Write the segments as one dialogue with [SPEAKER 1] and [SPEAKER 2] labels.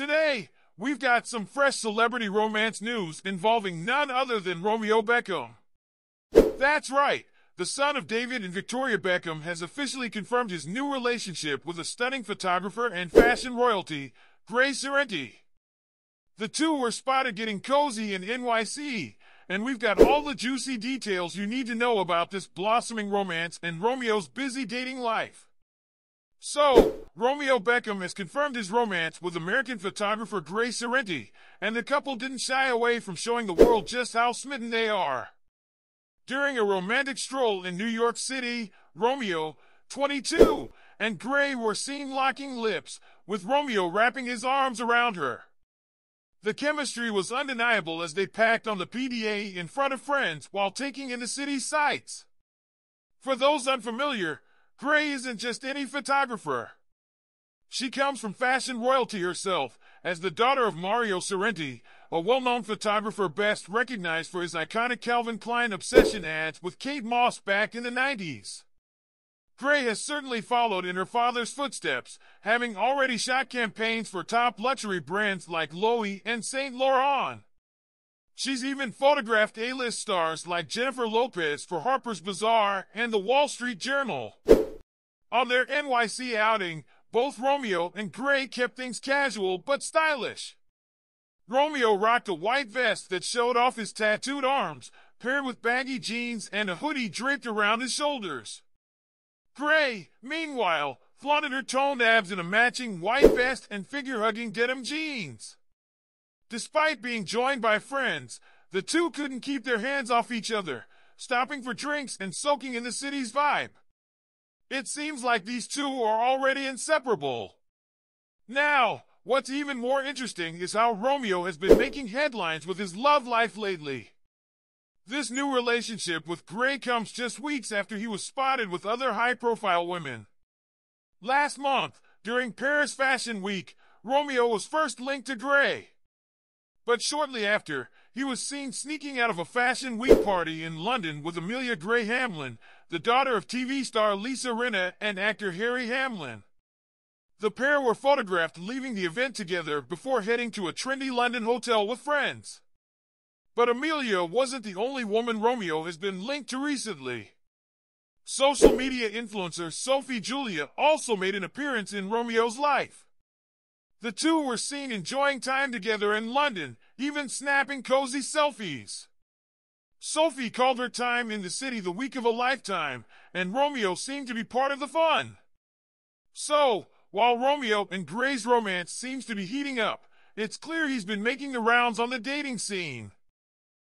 [SPEAKER 1] Today, we've got some fresh celebrity romance news involving none other than Romeo Beckham. That's right, the son of David and Victoria Beckham has officially confirmed his new relationship with a stunning photographer and fashion royalty, Gray Sorrenti. The two were spotted getting cozy in NYC, and we've got all the juicy details you need to know about this blossoming romance and Romeo's busy dating life. So, Romeo Beckham has confirmed his romance with American photographer Gray Sorrenti, and the couple didn't shy away from showing the world just how smitten they are. During a romantic stroll in New York City, Romeo, 22, and Gray were seen locking lips, with Romeo wrapping his arms around her. The chemistry was undeniable as they packed on the PDA in front of friends while taking in the city's sights. For those unfamiliar, Gray isn't just any photographer. She comes from fashion royalty herself, as the daughter of Mario Sorrenti, a well-known photographer best recognized for his iconic Calvin Klein obsession ads with Kate Moss back in the 90s. Gray has certainly followed in her father's footsteps, having already shot campaigns for top luxury brands like Loewe and Saint Laurent. She's even photographed A-list stars like Jennifer Lopez for Harper's Bazaar and the Wall Street Journal. On their NYC outing, both Romeo and Gray kept things casual but stylish. Romeo rocked a white vest that showed off his tattooed arms, paired with baggy jeans and a hoodie draped around his shoulders. Gray, meanwhile, flaunted her toned abs in a matching white vest and figure-hugging denim jeans. Despite being joined by friends, the two couldn't keep their hands off each other, stopping for drinks and soaking in the city's vibe. It seems like these two are already inseparable. Now, what's even more interesting is how Romeo has been making headlines with his love life lately. This new relationship with Gray comes just weeks after he was spotted with other high profile women. Last month, during Paris Fashion Week, Romeo was first linked to Gray. But shortly after, he was seen sneaking out of a Fashion Week party in London with Amelia Gray Hamlin, the daughter of TV star Lisa Rinna and actor Harry Hamlin. The pair were photographed leaving the event together before heading to a trendy London hotel with friends. But Amelia wasn't the only woman Romeo has been linked to recently. Social media influencer Sophie Julia also made an appearance in Romeo's life. The two were seen enjoying time together in London, even snapping cozy selfies. Sophie called her time in the city the week of a lifetime, and Romeo seemed to be part of the fun. So, while Romeo and Gray's romance seems to be heating up, it's clear he's been making the rounds on the dating scene.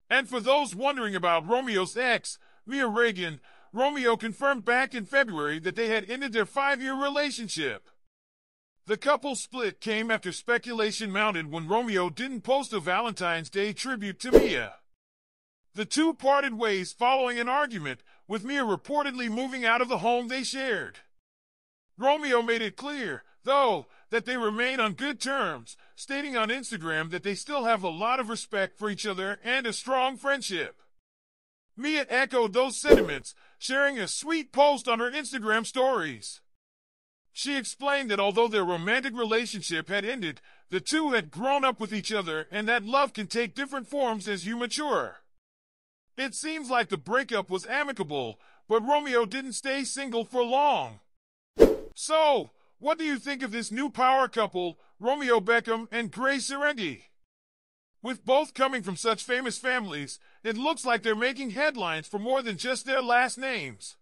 [SPEAKER 1] And for those wondering about Romeo's ex, Mia Regan, Romeo confirmed back in February that they had ended their five-year relationship. The couple split came after speculation mounted when Romeo didn't post a Valentine's Day tribute to Mia. The two parted ways following an argument, with Mia reportedly moving out of the home they shared. Romeo made it clear, though, that they remain on good terms, stating on Instagram that they still have a lot of respect for each other and a strong friendship. Mia echoed those sentiments, sharing a sweet post on her Instagram stories. She explained that although their romantic relationship had ended, the two had grown up with each other and that love can take different forms as you mature. It seems like the breakup was amicable, but Romeo didn't stay single for long. So, what do you think of this new power couple, Romeo Beckham and Gray Sorrenti? With both coming from such famous families, it looks like they're making headlines for more than just their last names.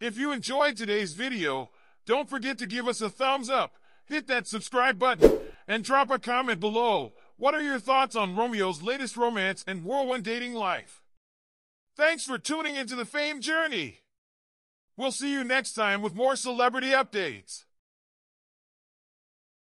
[SPEAKER 1] If you enjoyed today's video, don't forget to give us a thumbs up, hit that subscribe button, and drop a comment below. What are your thoughts on Romeo's latest romance and whirlwind dating life? Thanks for tuning into the fame journey. We'll see you next time with more celebrity updates.